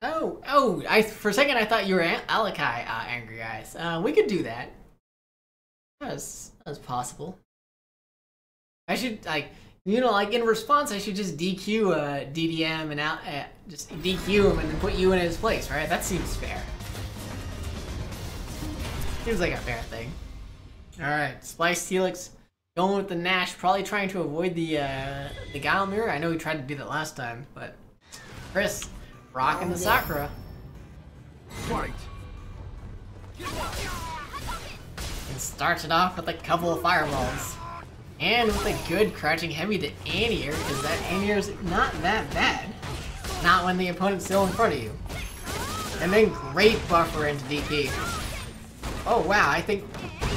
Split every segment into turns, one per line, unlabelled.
Oh, oh! I for a second I thought you were Al- Alakai, uh, Angry Eyes. Uh, we could do that. That was that was possible. I should like you know like in response I should just DQ uh, DDM and out uh, just DQ him and put you in his place, right? That seems fair. Seems like a fair thing. All right, Splice Helix going with the Nash, probably trying to avoid the uh, the Guile Mirror. I know he tried to do that last time, but Chris rocking the Sakura.
Fight.
and starts it off with a couple of fireballs. And with a good crouching heavy to anti-air, because that anti-air is not that bad. Not when the opponent's still in front of you. And then great buffer into DP. Oh wow, I think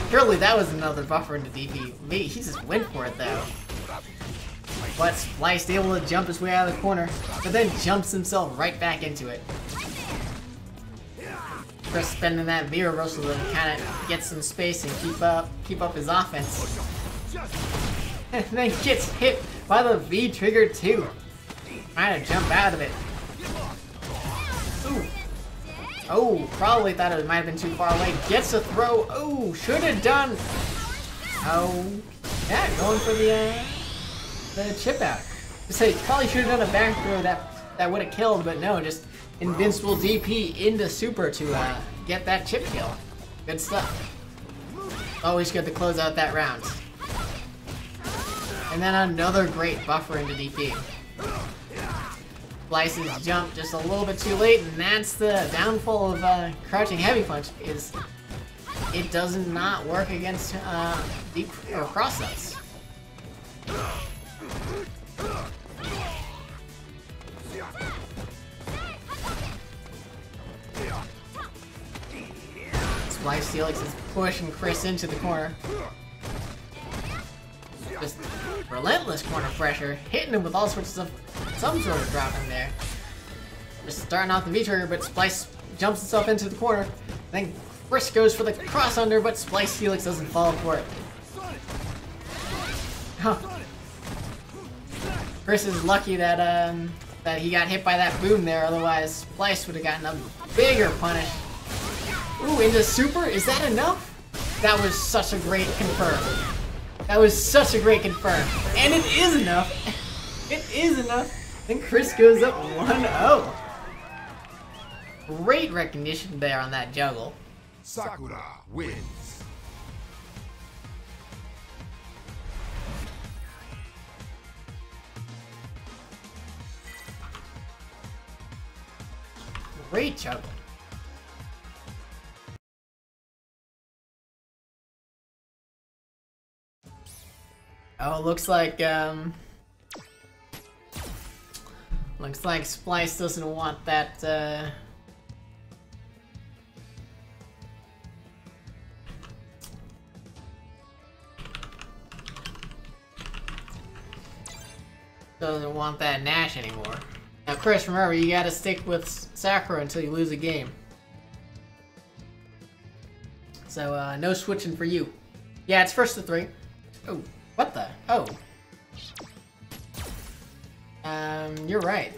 surely that was another buffer into DP. Me, he just went for it though. But Splice able to jump his way out of the corner, but then jumps himself right back into it. Chris spending that V reversal to kind of get some space and keep up keep up his offense. And then gets hit by the V trigger too. Trying to jump out of it. Ooh. Oh, probably thought it might have been too far away. Gets a throw. Oh, should have done. Oh, yeah, going for the uh, the chip out. Say probably should have done a back throw that that would have killed, but no, just invincible DP into super to uh, get that chip kill. Good stuff. Always good to close out that round. And then another great buffer into DP. Splice's jump just a little bit too late, and that's the downfall of uh, crouching heavy punch. Is it does not work against uh, deep or cross ups. Splice Helix is pushing Chris into the corner. Just relentless corner pressure, hitting him with all sorts of some sort of drop in there. Just starting off the V-trigger, but Splice jumps himself into the corner. Then Chris goes for the cross under, but Splice Helix doesn't fall for it. Huh. Chris is lucky that um that he got hit by that boom there, otherwise Splice would have gotten a bigger punish. Ooh, into super? Is that enough? That was such a great confirm. That was such a great confirm. And it is enough. It is enough. And Chris goes up 1-0. Great recognition there on that juggle.
Sakura wins.
Great juggle. Oh, looks like, um... Looks like Splice doesn't want that, uh... Doesn't want that Nash anymore. Now, Chris, remember, you gotta stick with Sakura until you lose a game. So, uh, no switching for you. Yeah, it's first to three. Oh, what the? Oh. Um, you're right.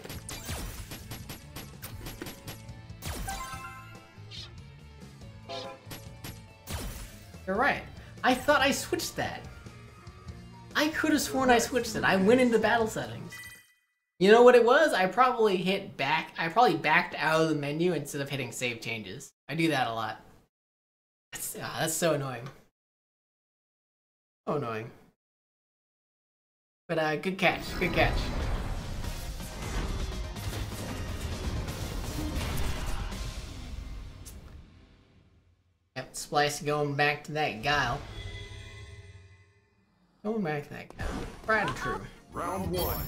You're right. I thought I switched that. I could have sworn I switched it. I went into battle settings. You know what it was? I probably hit back. I probably backed out of the menu instead of hitting save changes. I do that a lot. That's, ah, that's so annoying. So annoying. But uh, good catch. Good catch. Yep, Splice going back to that guile. Going back to that guile. Brad true.
Round one.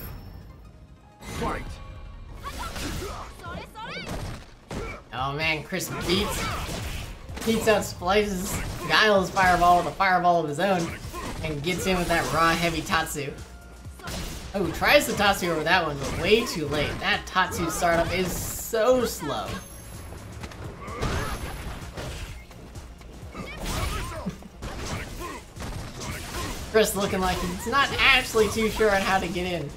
Fight.
Oh man, Chris beats beats out Splice's Guile's fireball with a fireball of his own and gets in with that raw heavy Tatsu. Ooh, tries to toss me over that one, but way too late. That Tatsu startup is so slow. Chris looking like he's not actually too sure on how to get in.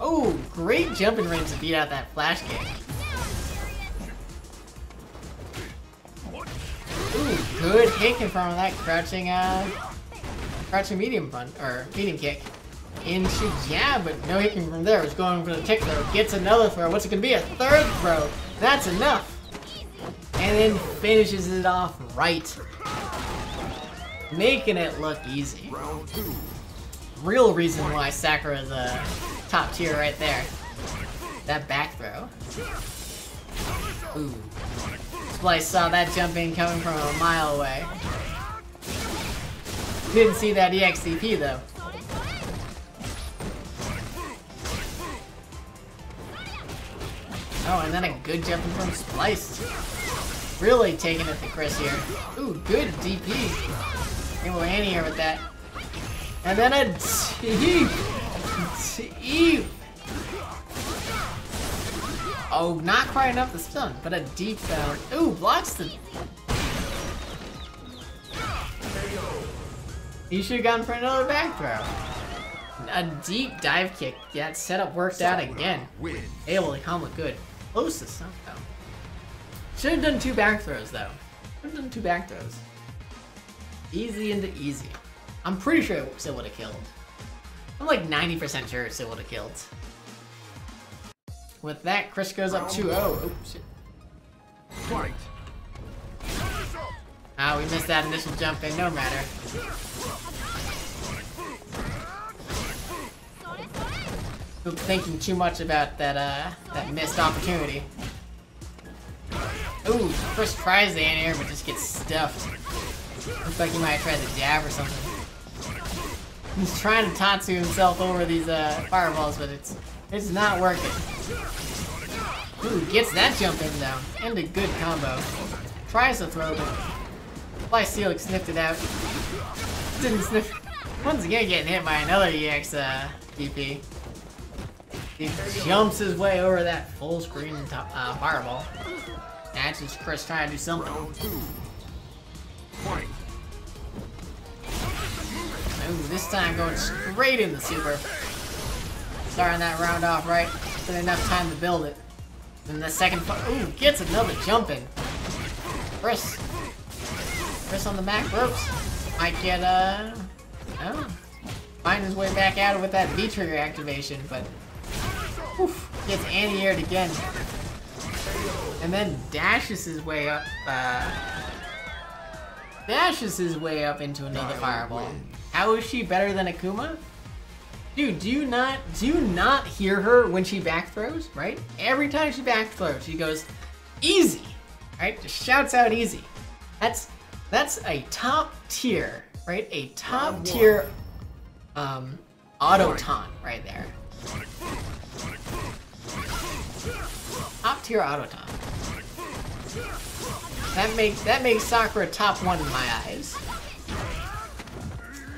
Oh, great jumping range to beat out that flash kick. Ooh, good hit confirm that crouching, uh, crouching medium punch, or medium kick. Into jab, but no hit from there. Was going for the kick throw. Gets another throw. What's it gonna be? A third throw. That's enough. And then finishes it off right. Making it look easy. Real reason why Sakura's a uh, top tier right there. That back throw. Ooh. Splice saw that jump in coming from a mile away. Didn't see that EX DP though. Oh, and then a good jump in from Splice. Really taking it to Chris here. Ooh, good DP. Able Annie here with that. And then a deep, deep. Oh, not quite enough to stun, but a deep down. Ooh, blocks the. You should have gone for another back throw. A deep dive kick. Yeah, setup worked out again.
Wins.
Able to come with good. Close to some though. Should have done two back throws though. Should have done two back throws. Easy into easy. I'm pretty sure it still would have killed. I'm like 90% sure it still would have killed. With that, Chris goes up 2-0. Oh, shit.
Fight.
Ah, we missed that initial jump in, no matter. Thinking too much about that, uh, that missed opportunity. Ooh, first tries the anti-air, but just gets stuffed. Looks like he might have tried to jab or something. He's trying to Tatsu himself over these, uh, fireballs, but it's, it's not working. Ooh, gets that jump in down. And a good combo. Tries to throw, but Splice Helix sniffed it out. Didn't sniff. Once again, getting hit by another EX uh, DP. He jumps his way over that full screen top, uh, fireball. That's just Chris trying to do something.
Round two. Fight.
Ooh, this time going straight in the super. Starting that round off right. Been enough time to build it. Then the second Ooh, gets another jump in. Chris. Chris on the back ropes. Might get, uh... Oh. Find his way back out with that V-trigger activation, but... Oof, gets anti-aired again. And then dashes his way up, uh... Dashes his way up into another fireball. How is she better than Akuma? Dude, do you not do you not hear her when she back throws, right? Every time she back throws, she goes easy. Right? Just shouts out easy. That's that's a top tier, right? A top tier um auto taunt right there. Top tier auto. That makes that makes Sakura top one in my eyes.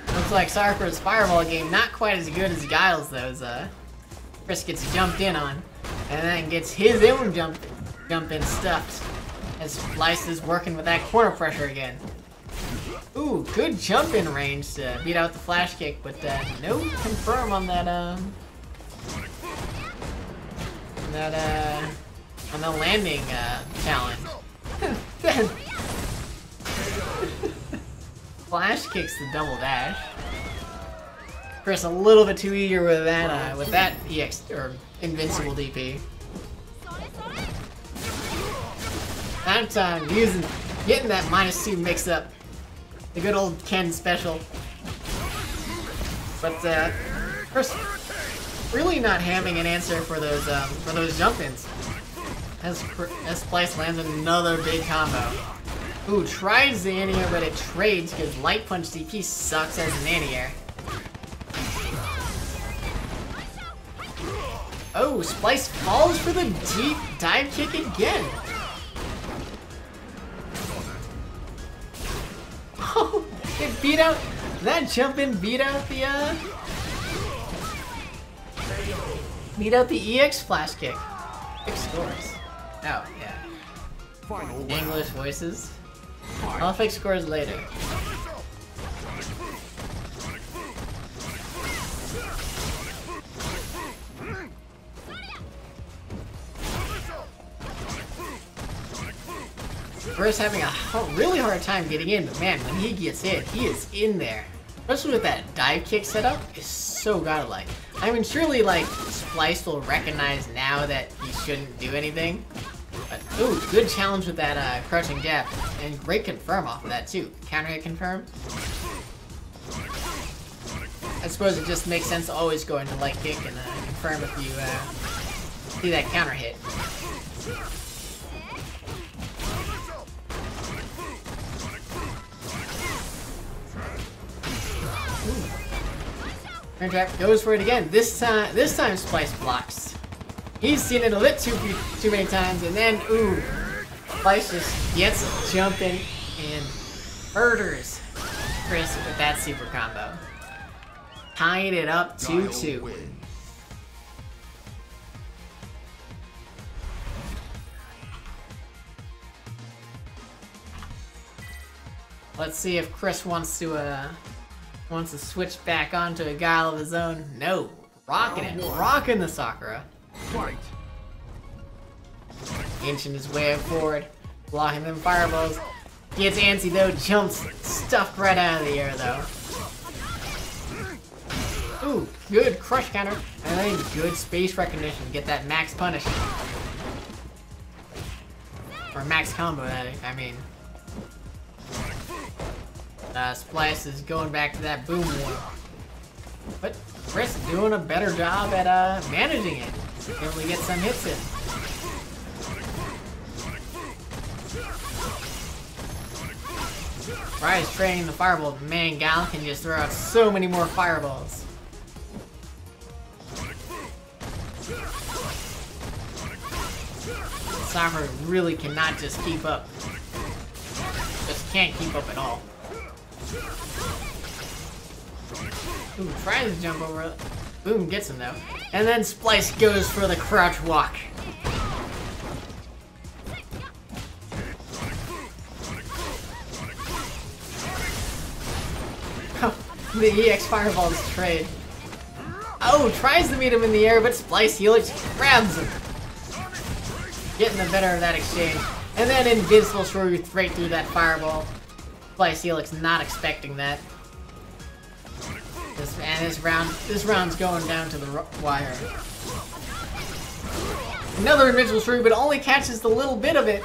Looks like Sakura's fireball game not quite as good as Guile's though. Uh, Chris gets jumped in on, and then gets his own jump jump in stuffed. As Splice is working with that corner pressure again. Ooh, good jump in range to beat out the flash kick, but uh, no confirm on that um that uh on the landing uh challenge. Flash kicks the double dash. Chris a little bit too eager with that uh, with that EX or invincible DP. That time using getting that minus two mix up. The good old Ken special. But uh Chris really not having an answer for those um, for those jump ins. As as Splice lands another big combo. Ooh, tries anti-air, but it trades because Light Punch DP sucks as an anti-air. Oh, Splice falls for the deep dive kick again. Oh, it beat out, that jump in beat out the, uh, beat out the EX flash kick. Six scores. Oh, yeah.
Final.
English voices. I'll fix scores later. Chris having a really hard time getting in, but man, when he gets hit, he is in there. Especially with that dive kick setup, is so godlike. I mean, surely, like, Splice will recognize now that he shouldn't do anything. Ooh, good challenge with that uh, crouching jab. And great confirm off of that, too. Counter hit confirm. I suppose it just makes sense to always go into light kick and uh, confirm if you uh, see that counter hit. Turn trap goes for it again. This time, this time Splice blocks. He's seen it a little too too many times, and then ooh, Splice just gets jumping and murders Chris with that super combo, tying it up two two. Let's see if Chris wants to uh wants to switch back onto a guile of his own. No, rocking it, rocking the Sakura. Inching his way forward, blocking them fireballs. Gets antsy though, jumps, stuffed right out of the air though. Ooh, good crush counter, and then good space recognition. Get that max punish. Or max combo, I mean. Uh, Splice is going back to that boom one. But Chris doing a better job at uh, managing it. Able we get some hits in. Fry's training the fireball, man, Guile can just throw out so many more fireballs. Sakura really cannot just keep up. Just can't keep up at all. Ooh, tries to jump over. Boom, gets him though. And then Splice goes for the crouch walk. the EX Fireballs trade. Oh, tries to meet him in the air, but Splice Helix grabs him. Getting the better of that exchange. And then Invincible Shrew straight through that fireball. Splice Helix not expecting that. This, and this round, this round's going down to the wire. Another Invincible Shrew, but only catches the little bit of it.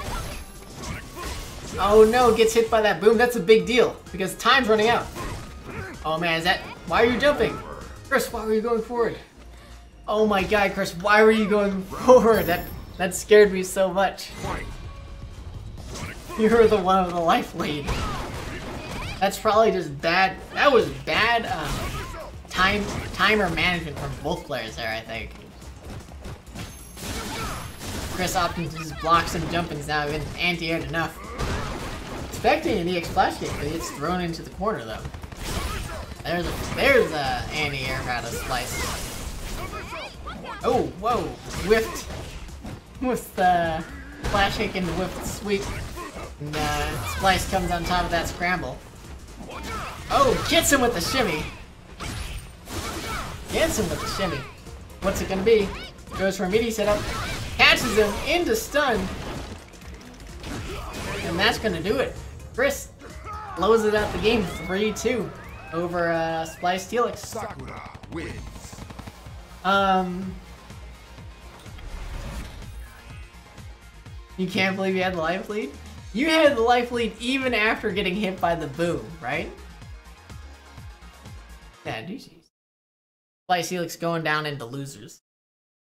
Oh no, gets hit by that boom. That's a big deal, because time's running out. Oh man, is that... Why are you jumping? Chris, why were you going forward? Oh my god, Chris, why were you going forward? That that scared me so much. You were the one with the life lead. That's probably just bad. That was bad um, time timer management from both players there, I think. Chris opting to just block some jumpings now, even anti-aired enough. Expecting an EX flash kick, but it's thrown into the corner though. There's a there's a anti-air out of Splice. Oh, whoa, whiffed with the flash kick and whiffed sweep. And uh, Splice comes on top of that scramble. Oh, gets him with the shimmy. Him with the shimmy. What's it gonna be? Goes for a meaty setup, catches him into stun, and that's gonna do it. Chris closes it out the game 3-2 over uh, Splice Helix.
Sakura wins.
Um, you can't believe you had the life lead? You had the life lead even after getting hit by the boom, right? Yeah, doozies. Splice Helix going down into losers.